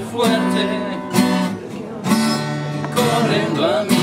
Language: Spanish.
fuerte, corriendo a mí.